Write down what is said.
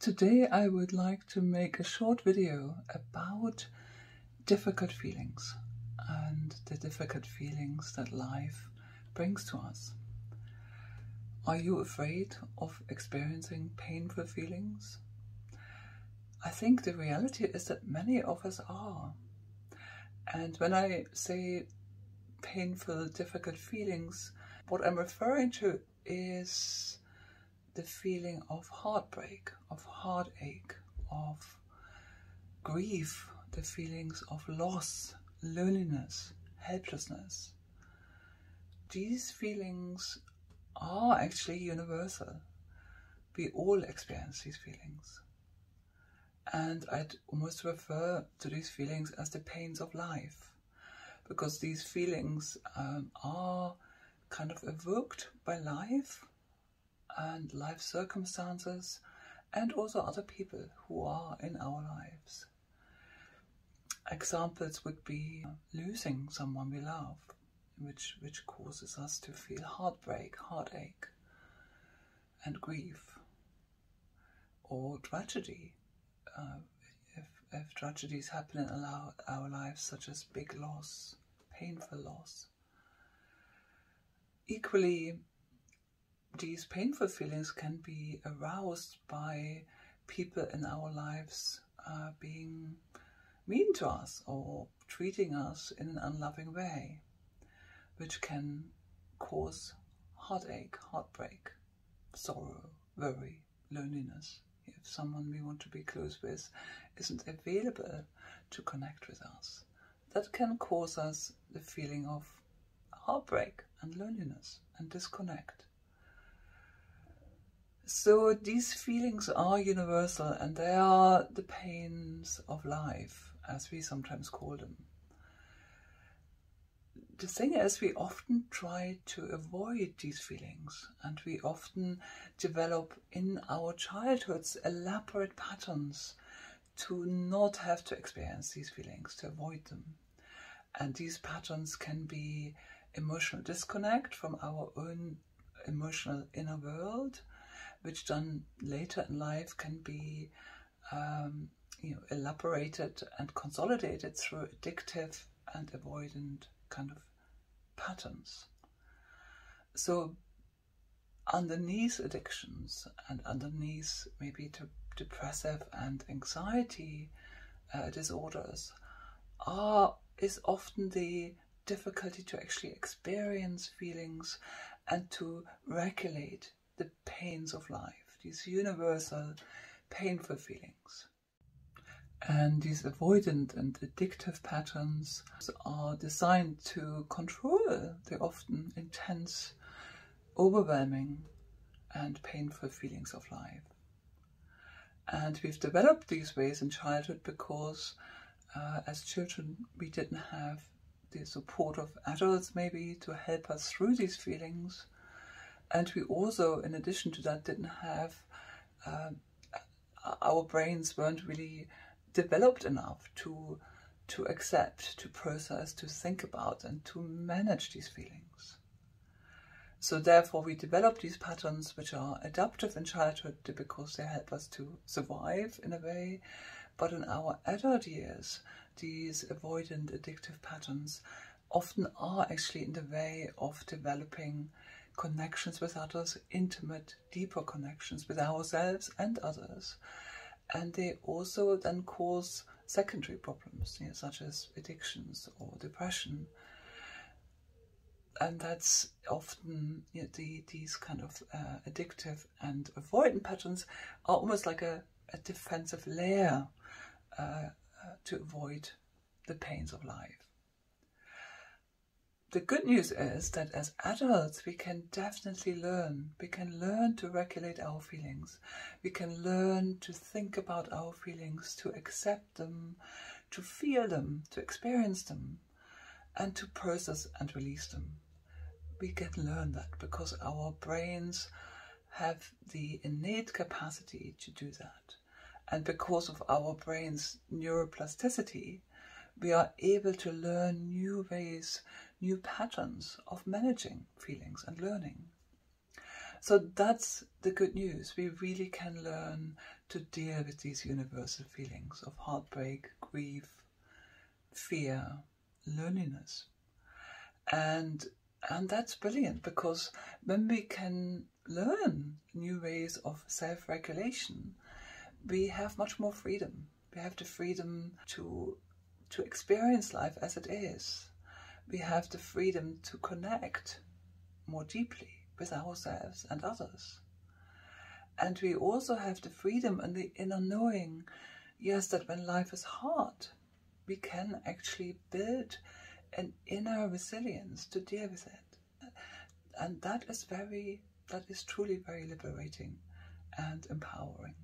Today I would like to make a short video about difficult feelings and the difficult feelings that life brings to us. Are you afraid of experiencing painful feelings? I think the reality is that many of us are. And when I say painful, difficult feelings, what I'm referring to is the feeling of heartbreak, of heartache, of grief, the feelings of loss, loneliness, helplessness. These feelings are actually universal. We all experience these feelings. And I'd almost refer to these feelings as the pains of life, because these feelings um, are kind of evoked by life and life circumstances and also other people who are in our lives. Examples would be losing someone we love, which, which causes us to feel heartbreak, heartache, and grief, or tragedy. Uh, if, if tragedies happen in our, our lives, such as big loss, painful loss. Equally, these painful feelings can be aroused by people in our lives uh, being mean to us or treating us in an unloving way, which can cause heartache, heartbreak, sorrow, worry, loneliness. If someone we want to be close with isn't available to connect with us, that can cause us the feeling of heartbreak and loneliness and disconnect. So these feelings are universal and they are the pains of life, as we sometimes call them. The thing is, we often try to avoid these feelings and we often develop in our childhoods elaborate patterns to not have to experience these feelings, to avoid them. And these patterns can be emotional disconnect from our own emotional inner world, which then later in life can be um, you know, elaborated and consolidated through addictive and avoidant kind of patterns. So underneath addictions and underneath maybe depressive and anxiety uh, disorders are is often the difficulty to actually experience feelings and to regulate the pains of life, these universal painful feelings. And these avoidant and addictive patterns are designed to control the often intense, overwhelming, and painful feelings of life. And we've developed these ways in childhood because uh, as children we didn't have the support of adults maybe to help us through these feelings and we also, in addition to that, didn't have uh, our brains weren't really developed enough to to accept, to process, to think about, and to manage these feelings. So therefore, we develop these patterns which are adaptive in childhood because they help us to survive in a way. But in our adult years, these avoidant addictive patterns often are actually in the way of developing connections with others, intimate, deeper connections with ourselves and others. And they also then cause secondary problems, you know, such as addictions or depression. And that's often you know, the, these kind of uh, addictive and avoidant patterns are almost like a, a defensive layer uh, uh, to avoid the pains of life the good news is that as adults, we can definitely learn. We can learn to regulate our feelings. We can learn to think about our feelings, to accept them, to feel them, to experience them, and to process and release them. We can learn that because our brains have the innate capacity to do that. And because of our brain's neuroplasticity, we are able to learn new ways new patterns of managing feelings and learning. So that's the good news. We really can learn to deal with these universal feelings of heartbreak, grief, fear, loneliness. And and that's brilliant because when we can learn new ways of self-regulation, we have much more freedom. We have the freedom to to experience life as it is. We have the freedom to connect more deeply with ourselves and others. And we also have the freedom and the inner knowing, yes, that when life is hard, we can actually build an inner resilience to deal with it. And that is very, that is truly very liberating and empowering.